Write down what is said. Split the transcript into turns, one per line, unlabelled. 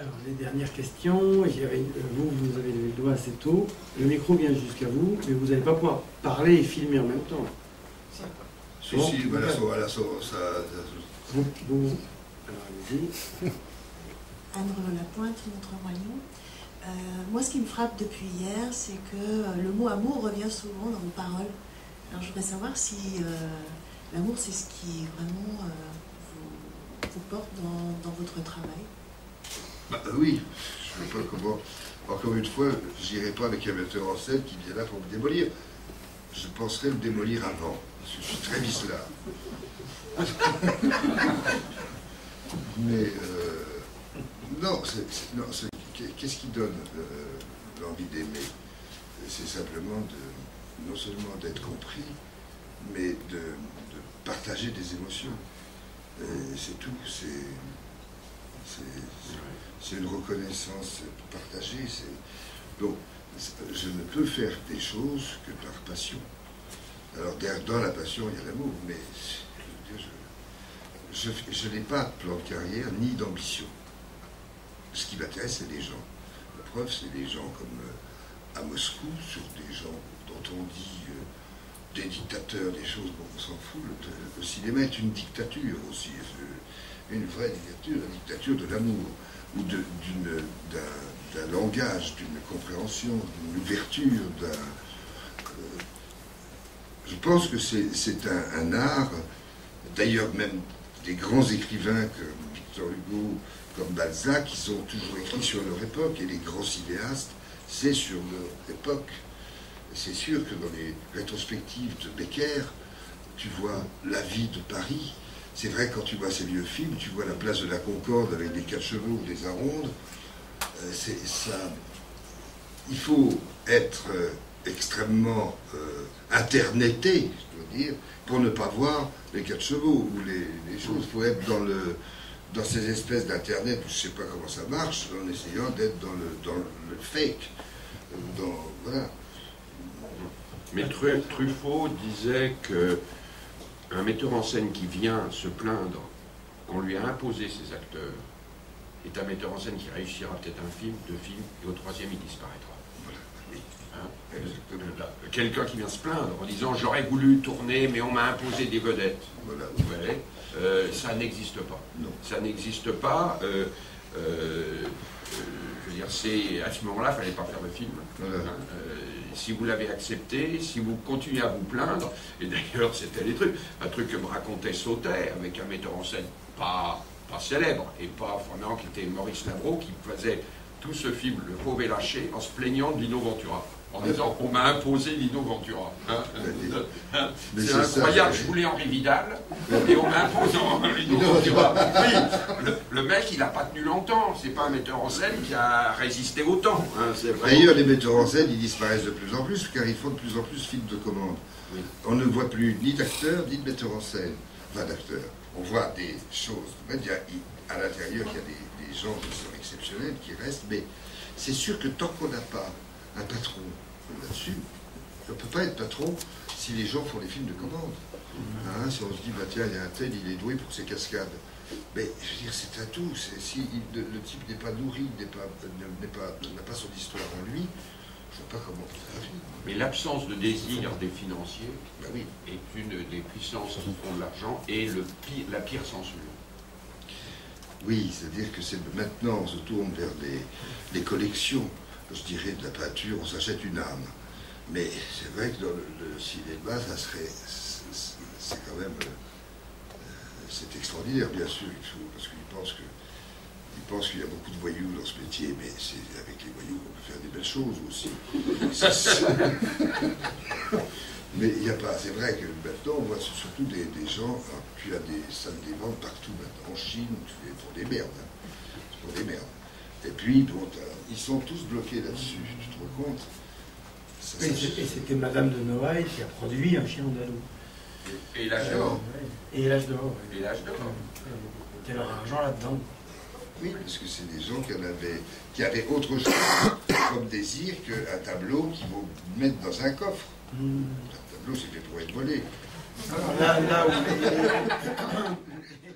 Alors, les dernières questions. Euh, vous, vous avez levé le doigt assez tôt. Le micro vient jusqu'à vous, mais vous n'allez pas pouvoir parler et filmer en même temps.
Si, si, voilà, ça, voilà, ça, ça- ça-
Vous, vous- alors, allez-y.
Anne la pointe, notre royaume. Euh, moi, ce qui me frappe depuis hier, c'est que euh, le mot amour revient souvent dans vos paroles. Alors, je voudrais savoir si euh, l'amour, c'est ce qui vraiment euh, vous, vous porte dans, dans votre travail.
Bah, euh, oui, je ne sais pas comment. Encore une fois, je n'irai pas avec un metteur en scène qui vient là pour me démolir. Je penserais le démolir avant. Parce que je suis très vicelard. Mais euh, non, qu'est-ce qui donne euh, l'envie d'aimer? C'est simplement de non seulement d'être compris, mais de, de partager des émotions. Et C'est tout. C'est c'est- une reconnaissance partagée. Donc, je ne peux faire des choses que par passion. Alors, dans la passion, il y a l'amour, mais je- je n'ai pas de plan de carrière ni d'ambition. Ce qui m'intéresse, c'est les gens. La preuve, c'est des gens comme euh, à Moscou, sur des gens dont on dit euh, des dictateurs, des choses on s'en fout. Le, cinéma est une dictature aussi. Une vraie dictature, la dictature de l'amour, ou d'un langage, d'une compréhension, d'une ouverture, euh, je pense que c'est un, un art, d'ailleurs même des grands écrivains comme Victor Hugo, comme Balzac, ils ont toujours écrit sur leur époque, et les grands cinéastes, c'est sur leur époque. C'est sûr que dans les rétrospectives de Becker, tu vois la vie de Paris. C'est vrai, quand tu vois ces vieux films, tu vois la place de la Concorde avec des quatre chevaux ou des arondes. Euh, ça. Il faut être euh, extrêmement euh, interneté, je dois dire, pour ne pas voir les quatre chevaux ou les, choses. Il faut être dans ces espèces d'internet où je ne sais pas comment ça marche, en essayant d'être dans le dans fake.
Mais Tru- Truffaut disait que un metteur en scène qui vient se plaindre qu'on lui a imposé ses acteurs est un metteur en scène qui réussira peut-être un film, deux films, et au troisième il disparaîtra.
Oui.
Hein. Là, Quelqu'un qui vient se plaindre en disant j'aurais voulu tourner mais on m'a imposé des vedettes.
Voilà.
Vous voyez Euh, ça n'existe pas.
Non.
Ça n'existe pas. euh, euh, euh, je veux dire, c'est à ce moment-là, il fallait pas faire le film. Hein, euh, si vous l'avez accepté, si vous continuez à vous plaindre, et d'ailleurs c'était des trucs, un truc que me racontait Sauter avec un metteur en scène pas, pas célèbre et pas vraiment qui était Maurice Labro qui faisait tout ce film, Le Fauve et Lâché, en se plaignant de Lino Ventura. En disant on m'a imposé Lino Ventura. Hein, c'est
ça,
incroyable, je voulais Henri Vidal et on m'impose Lino Ventura. Oui, le, le mec il n'a pas tenu longtemps, c'est pas un metteur en scène qui a résisté autant. hein,
D'ailleurs, les metteurs en scène, ils disparaissent de plus en plus, car ils font de plus en plus films de commande.
Oui.
On ne voit plus ni d'acteurs, ni de metteurs en scène. On voit des choses. En fait, il y a- il- à l'intérieur, il y a des, des gens qui sont exceptionnels, qui restent, mais c'est sûr que tant qu'on n'a pas un patron là-dessus, on ne peut pas être patron si les gens font des films de commande. Hein, si on se dit, bah, tiens, il y a un tel, il est doué pour ses cascades. Mais je veux dire, c'est un tout. Si il- le, le type n'est pas nourri, n'est pas, n'est pas, n'a pas son histoire en lui, je ne vois pas comment un film.
Mais l'absence de désir des financiers
Bah oui.
est une des puissances qui font de l'argent et le pire, la pire censure.
Oui, c'est-à-dire que c'est maintenant on se tourne vers les, les collections, je dirais de la peinture, on s'achète une âme. Mais c'est vrai que dans le, le cinéma, ça serait, c'est quand même, euh, c'est extraordinaire, bien sûr, il faut, parce qu'ils pensent que, ils pensent qu'il y a beaucoup de voyous dans ce métier, mais c'est avec les voyous qu'on peut faire des belles choses aussi. Mais il n'y a pas, c'est vrai que maintenant on voit surtout des, des gens, alors, tu as des salles des ventes partout maintenant, en Chine, tu pour des merdes, hein. c'est pour des merdes. Et puis, bon, ils sont tous bloqués là-dessus, tu te rends compte Ça,
Et
ça-
c'est- et c'était Madame de Noailles qui a produit un chien andalou.
Et l'âge d'or.
Et l'âge d'or.
Et l'âge d'or.
Leur argent là-dedans.
Oui, parce que c'est des gens qui en avaient, qui avaient autre chose comme désir qu'un tableau qu'ils vont mettre dans un coffre.
Hmm.
Un tableau, c'est fait pour être volé.
Alors là, là où,